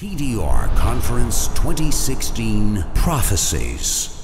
TDR Conference 2016 Prophecies.